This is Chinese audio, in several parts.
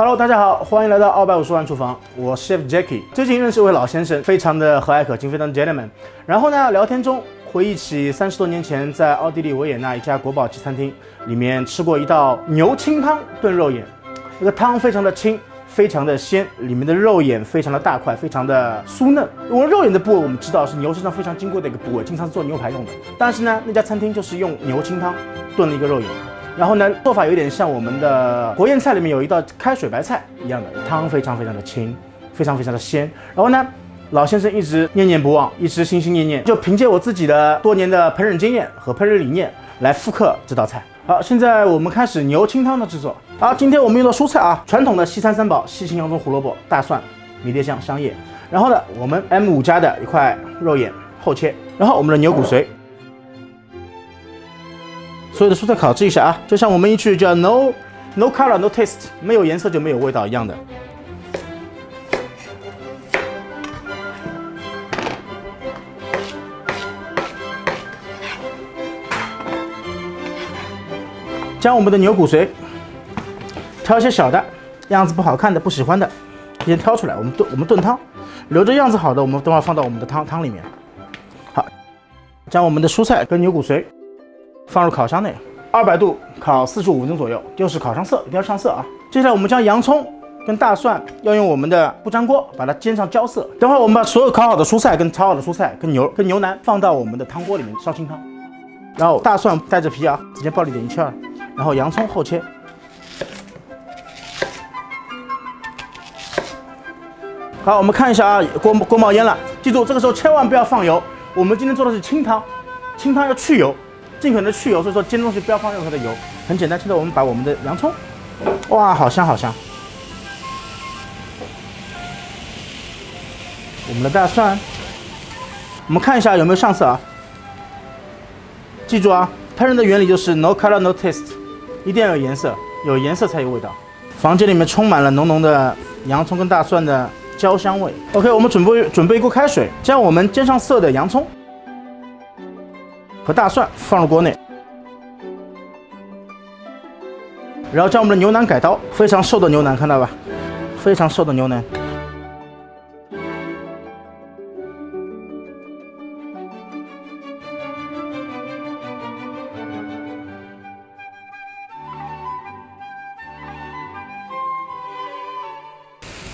Hello，大家好，欢迎来到二百五十万厨房，我是 Chef Jackie。最近认识一位老先生，非常的和蔼可亲，非常 gentleman。然后呢，聊天中回忆起三十多年前在奥地利维也纳一家国宝级餐厅里面吃过一道牛清汤炖肉眼，那个汤非常的清。非常的鲜，里面的肉眼非常的大块，非常的酥嫩。我肉眼的部位我们知道是牛身上非常金贵的一个部位，经常是做牛排用的。但是呢，那家餐厅就是用牛清汤炖了一个肉眼，然后呢，做法有点像我们的国宴菜里面有一道开水白菜一样的，汤非常非常的清，非常非常的鲜。然后呢，老先生一直念念不忘，一直心心念念，就凭借我自己的多年的烹饪经验和烹饪理念来复刻这道菜。好，现在我们开始牛清汤的制作。好，今天我们用的蔬菜啊，传统的西餐三宝：西芹、洋葱、胡萝卜、大蒜、迷迭香、香叶。然后呢，我们 M 五加的一块肉眼厚切。然后我们的牛骨髓。所有的蔬菜烤制一下啊，就像我们一句叫 No No color No taste，没有颜色就没有味道一样的。将我们的牛骨髓挑一些小的，样子不好看的、不喜欢的，先挑出来。我们炖，我们炖汤，留着样子好的，我们等会放到我们的汤汤里面。好，将我们的蔬菜跟牛骨髓放入烤箱内，二百度烤四十五分钟左右，就是烤上色，一定要上色啊。接下来我们将洋葱跟大蒜要用我们的不粘锅把它煎上焦色。等会我们把所有烤好的蔬菜跟炒好的蔬菜跟牛跟牛腩放到我们的汤锅里面烧清汤，然后大蒜带着皮啊，直接暴力点一切二。然后洋葱厚切，好，我们看一下啊，锅锅冒烟了，记住这个时候千万不要放油。我们今天做的是清汤，清汤要去油，尽可能的去油，所以说煎东西不要放任何的油，很简单。现在我们把我们的洋葱，哇，好香好香。我们的大蒜，我们看一下有没有上色啊？记住啊，烹饪的原理就是 no color no taste。一定要有颜色，有颜色才有味道。房间里面充满了浓浓的洋葱跟大蒜的焦香味。OK，我们准备准备一锅开水，将我们煎上色的洋葱和大蒜放入锅内，然后将我们的牛腩改刀，非常瘦的牛腩，看到吧？非常瘦的牛腩。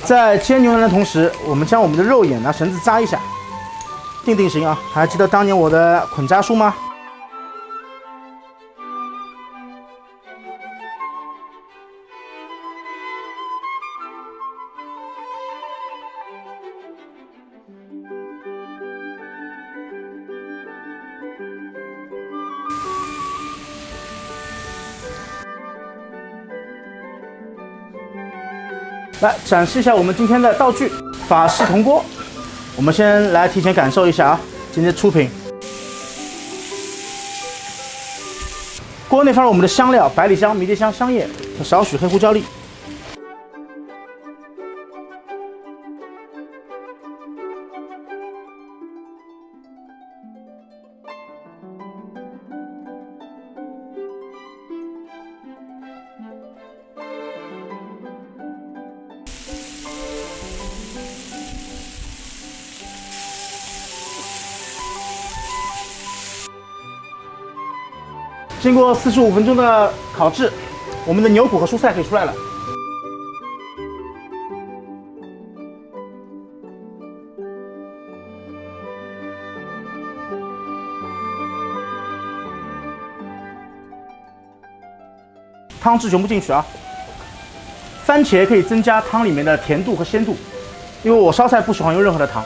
在煎牛腩的同时，我们将我们的肉眼拿绳子扎一下，定定型啊！还记得当年我的捆扎术吗？来展示一下我们今天的道具法式铜锅。我们先来提前感受一下啊，今天出品。锅内放入我们的香料：百里香、迷迭香、香叶和少许黑胡椒粒。经过四十五分钟的烤制，我们的牛骨和蔬菜可以出来了。汤汁全部进去啊！番茄可以增加汤里面的甜度和鲜度，因为我烧菜不喜欢用任何的糖，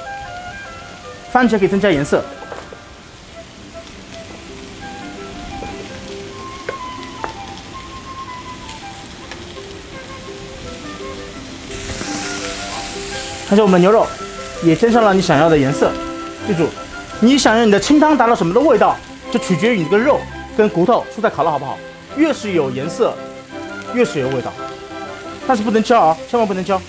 番茄可以增加颜色。看下我们牛肉，也煎上了你想要的颜色。记住，你想要你的清汤达到什么的味道，就取决于你这个肉跟骨头蔬菜烤的好不好。越是有颜色，越是有味道。但是不能焦啊，千万不能焦。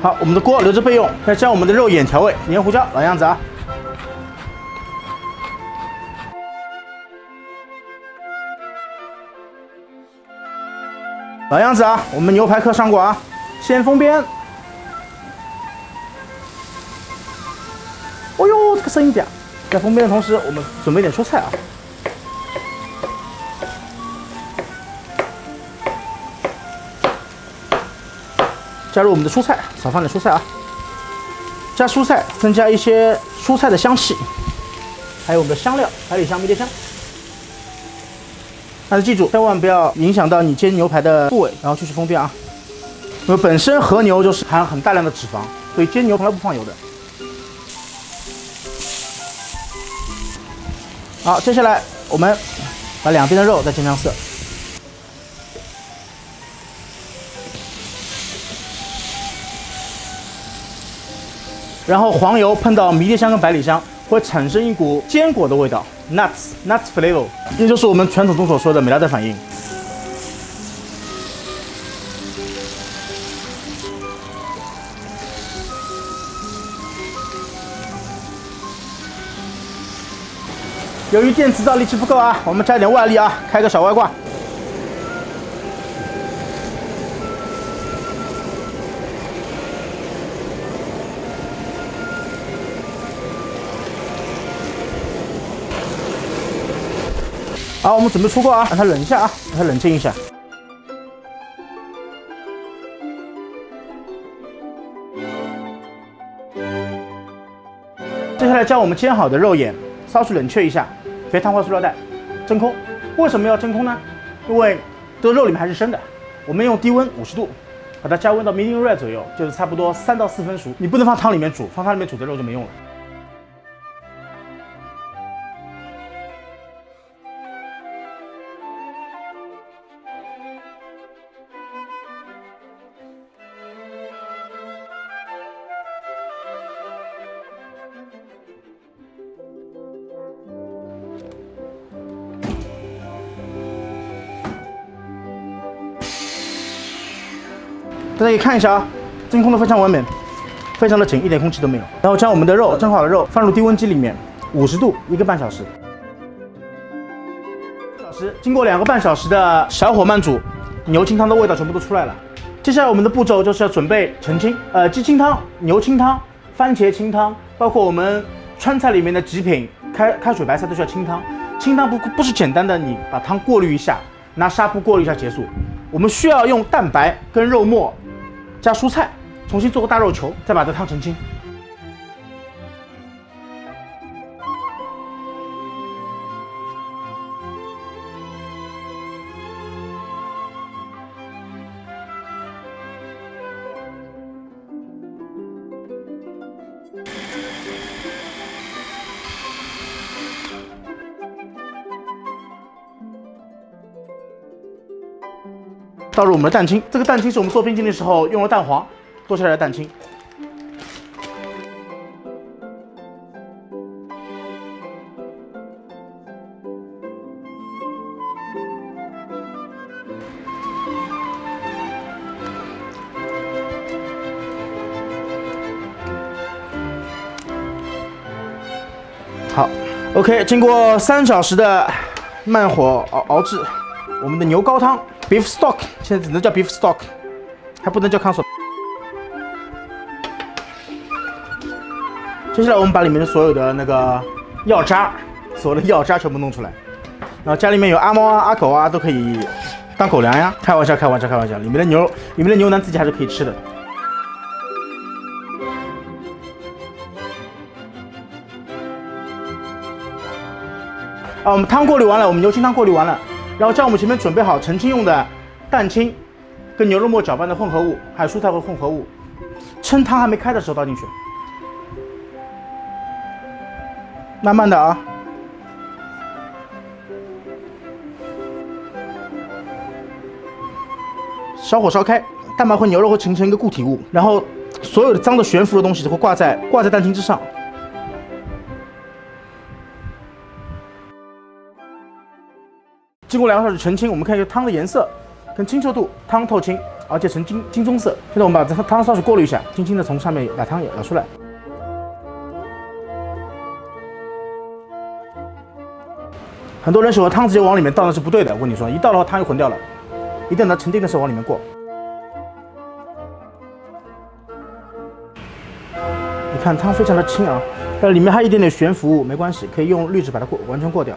好，我们的锅留着备用。再将我们的肉眼调味，盐、胡椒，老样子啊。老样子啊，我们牛排课上过啊，先封边。哦呦，这个声音嗲！在封边的同时，我们准备点蔬菜啊。加入我们的蔬菜，少放点蔬菜啊。加蔬菜，增加一些蔬菜的香气，还有我们的香料，百里香、迷迭香。但是记住，千万不要影响到你煎牛排的部位，然后继续封边啊。因为本身和牛就是含很大量的脂肪，所以煎牛排不放油的。好，接下来我们把两边的肉再煎上色。然后黄油碰到迷迭香跟百里香，会产生一股坚果的味道，nuts nuts flavor，这就是我们传统中所说的美拉德反应。由于电磁灶力气不够啊，我们加点外力啊，开个小外挂。好，我们准备出锅啊，让它冷一下啊，让它冷静一下。接下来将我们煎好的肉眼稍许冷却一下，别烫坏塑料袋，真空。为什么要真空呢？因为这个肉里面还是生的，我们用低温五十度把它加温到 medium rare 左右，就是差不多三到四分熟。你不能放汤里面煮，放汤里面煮的肉就没用了。大家可以看一下啊，真空的非常完美，非常的紧，一点空气都没有。然后将我们的肉蒸好的肉放入低温机里面，五十度一个半小时。小时经过两个半小时的小火慢煮，牛清汤的味道全部都出来了。接下来我们的步骤就是要准备澄清，呃，鸡清汤、牛清汤、番茄清汤，包括我们川菜里面的极品开开水白菜都需要清汤。清汤不不是简单的，你把汤过滤一下，拿纱布过滤一下结束。我们需要用蛋白跟肉末。加蔬菜，重新做个大肉球，再把它烫成筋。倒入我们的蛋清，这个蛋清是我们做冰淇淋的时候用了蛋黄剁下来的蛋清。好，OK，经过三小时的慢火熬熬制，我们的牛高汤。Beef stock 现在只能叫 beef stock，还不能叫 console。接下来我们把里面的所有的那个药渣，所有的药渣全部弄出来。然后家里面有阿猫啊、阿狗啊，都可以当狗粮呀。开玩笑，开玩笑，开玩笑。里面的牛，里面的牛腩自己还是可以吃的。啊，我们汤过滤完了，我们牛清汤过滤完了。然后将我们前面准备好澄清用的蛋清，跟牛肉末搅拌的混合物，还有蔬菜和混合物，趁汤还没开的时候倒进去，慢慢的啊，小火烧开，蛋白和牛肉会形成一个固体物，然后所有的脏的悬浮的东西都会挂在挂在蛋清之上。经过两个小时澄清，我们看一下汤的颜色跟清澈度，汤透清，而且呈金金棕色。现在我们把这汤稍微过滤一下，轻轻的从上面把汤舀出来。很多人喜欢汤直接往里面倒，那是不对的。我跟你说，一倒的话汤就混掉了，你等它沉淀的时候往里面过。你看汤非常的清啊，但，里面还有一点点悬浮物，没关系，可以用滤纸把它过完全过掉。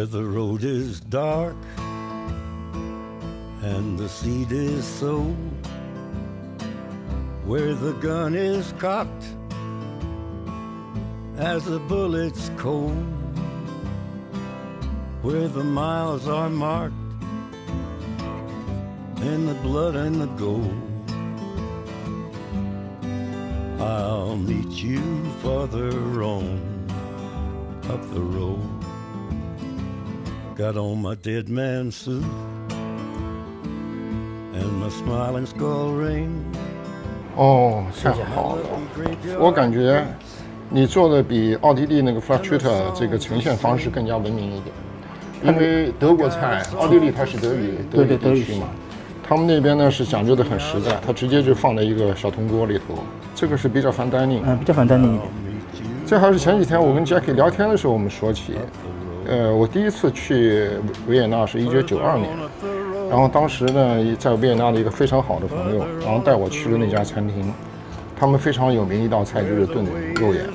Where the road is dark and the seed is sown, where the gun is cocked as the bullets cold, where the miles are marked in the blood and the gold. I'll meet you farther on up the road. Got on my dead man suit and my smiling skull ring. 哦，太好了！我感觉你做的比奥地利那个 Flattuta 这个呈现方式更加文明一点，因为德国菜，奥地利它是德语德语地区嘛，他们那边呢是讲究的很实在，它直接就放在一个小铜锅里头。这个是比较反单宁，嗯，比较反单宁一点。这还是前几天我跟 Jackie 聊天的时候我们说起，呃，我第一次去维也纳是一九九二年，然后当时呢在维也纳的一个非常好的朋友，然后带我去了那家餐厅，他们非常有名一道菜就是炖肉眼。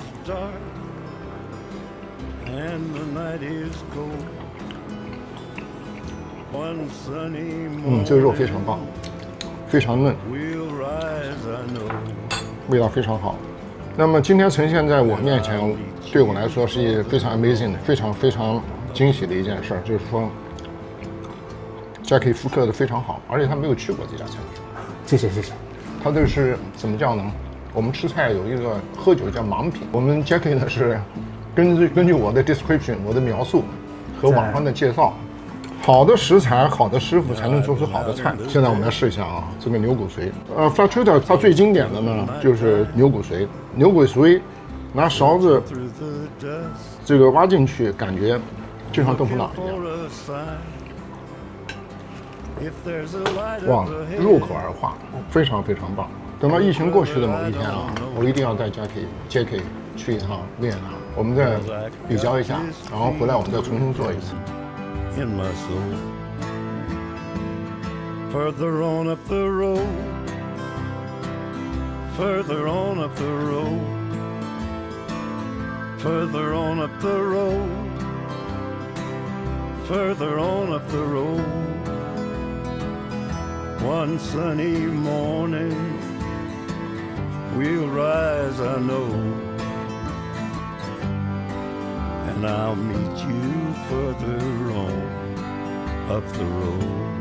嗯，这个肉非常棒，非常嫩，味道非常好。那么今天呈现在我面前，对我来说是一非常 amazing 的、非常非常惊喜的一件事儿，就是说，Jackie 复刻的非常好，而且他没有去过这家餐厅。谢谢谢谢。他这是怎么叫呢？我们吃菜有一个喝酒叫盲品，我们 Jackie 呢是根据根据我的 description 我的描述和网上的介绍，好的食材、好的师傅才能做出好的菜。现在我们来试一下啊，这个牛骨髓。呃，Fratuta，它最经典的呢就是牛骨髓，牛骨髓拿勺子这个挖进去，感觉就像豆腐脑一样 a a 哇入口而化，非常非常棒。等到疫情过去的某一天啊，我一定要带 Jackie Jackie 去一趟维也纳，我们再比较一下，然后回来我们再重新做一次。In my soul. Further on up the road, further on up the road, further on up the road, further on up the road. One sunny morning, we'll rise, I know and I'll meet you further on up the road.